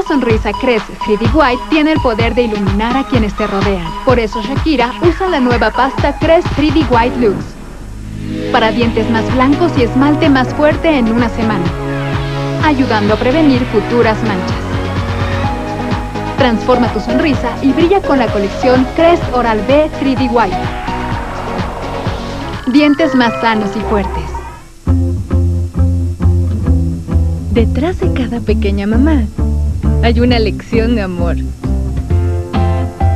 Una sonrisa crece. 3D White tiene el poder de iluminar a quienes te rodean. Por eso Shakira usa la nueva pasta Crest 3D White Lux. Para dientes más blancos y esmalte más fuerte en una semana. Ayudando a prevenir futuras manchas. Transforma tu sonrisa y brilla con la colección Crest Oral B 3D White. Dientes más sanos y fuertes. Detrás de cada pequeña mamá hay una lección de amor.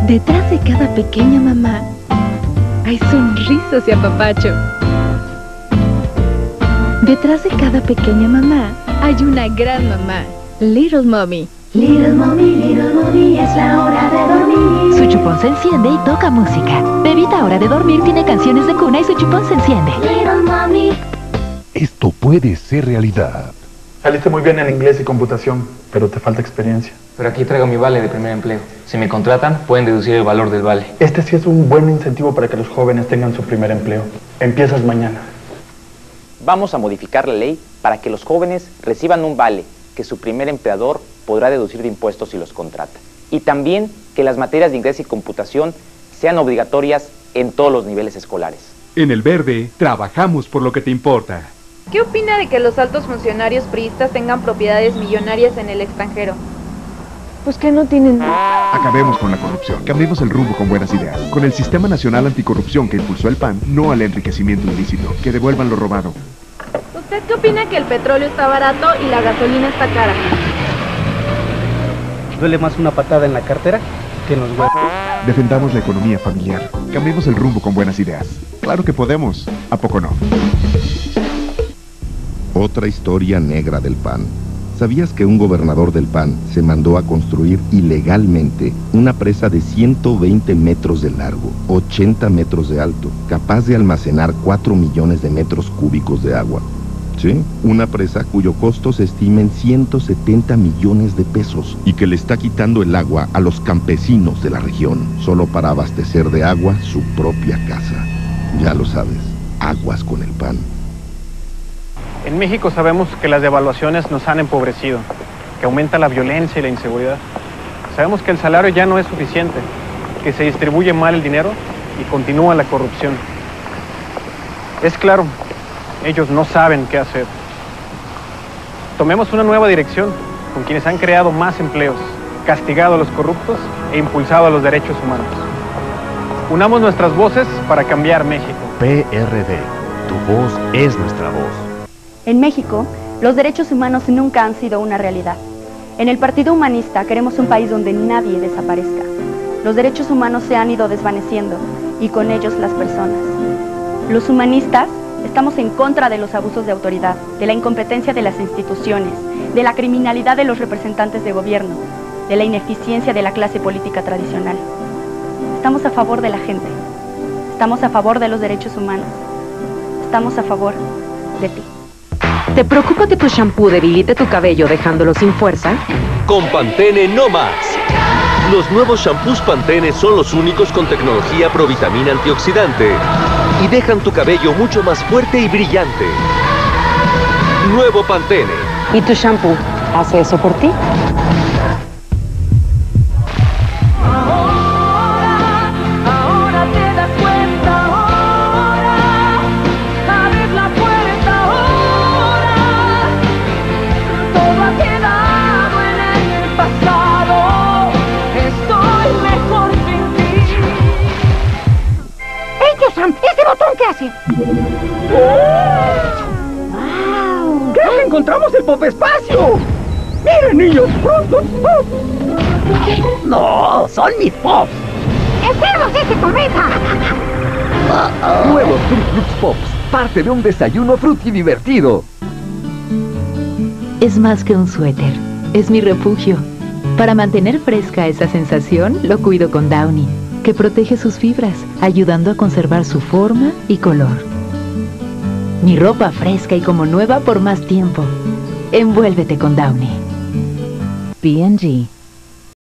Detrás de cada pequeña mamá hay sonrisas y apapacho. Detrás de cada pequeña mamá hay una gran mamá, Little Mommy. Little mommy, little mommy, es la hora de dormir. Su chupón se enciende y toca música. Bebita Hora de Dormir tiene canciones de cuna y su chupón se enciende. Little mommy. Esto puede ser realidad. Saliste muy bien en inglés y computación, pero te falta experiencia. Pero aquí traigo mi vale de primer empleo. Si me contratan, pueden deducir el valor del vale. Este sí es un buen incentivo para que los jóvenes tengan su primer empleo. Empiezas mañana. Vamos a modificar la ley para que los jóvenes reciban un vale que su primer empleador podrá deducir de impuestos si los contrata. Y también que las materias de inglés y computación sean obligatorias en todos los niveles escolares. En el verde, trabajamos por lo que te importa. ¿Qué opina de que los altos funcionarios priistas tengan propiedades millonarias en el extranjero? Pues que no tienen... Acabemos con la corrupción. Cambiemos el rumbo con buenas ideas. Con el Sistema Nacional Anticorrupción que impulsó el PAN, no al enriquecimiento ilícito. Que devuelvan lo robado. ¿Usted qué opina que el petróleo está barato y la gasolina está cara? Duele más una patada en la cartera que en los huevos. Defendamos la economía familiar. Cambiemos el rumbo con buenas ideas. Claro que podemos. ¿A poco no? Otra historia negra del PAN. ¿Sabías que un gobernador del PAN se mandó a construir ilegalmente una presa de 120 metros de largo, 80 metros de alto, capaz de almacenar 4 millones de metros cúbicos de agua? ¿Sí? Una presa cuyo costo se estima en 170 millones de pesos y que le está quitando el agua a los campesinos de la región, solo para abastecer de agua su propia casa. Ya lo sabes, aguas con el PAN. En México sabemos que las devaluaciones nos han empobrecido, que aumenta la violencia y la inseguridad. Sabemos que el salario ya no es suficiente, que se distribuye mal el dinero y continúa la corrupción. Es claro, ellos no saben qué hacer. Tomemos una nueva dirección con quienes han creado más empleos, castigado a los corruptos e impulsado a los derechos humanos. Unamos nuestras voces para cambiar México. PRD, tu voz es nuestra voz. En México, los derechos humanos nunca han sido una realidad. En el Partido Humanista queremos un país donde nadie desaparezca. Los derechos humanos se han ido desvaneciendo y con ellos las personas. Los humanistas estamos en contra de los abusos de autoridad, de la incompetencia de las instituciones, de la criminalidad de los representantes de gobierno, de la ineficiencia de la clase política tradicional. Estamos a favor de la gente. Estamos a favor de los derechos humanos. Estamos a favor de ti. ¿Te preocupa que tu shampoo debilite tu cabello dejándolo sin fuerza? Con Pantene no más. Los nuevos shampoos Pantene son los únicos con tecnología provitamina antioxidante y dejan tu cabello mucho más fuerte y brillante. Nuevo Pantene. ¿Y tu shampoo hace eso por ti? ¿Ese botón qué hace? ¡Wow! ¡Creo que encontramos el pop espacio! ¡Miren, niños! ¡Pronto! ¡Oh! No, son mis pops. ¡Esperemos ese cometa! Nuevos Fruit Loops Pops, parte de un desayuno fruity divertido. Es más que un suéter, es mi refugio. Para mantener fresca esa sensación, lo cuido con Downy, que protege sus fibras, ayudando a conservar su forma y color. Mi ropa fresca y como nueva por más tiempo. Envuélvete con Downy. P&G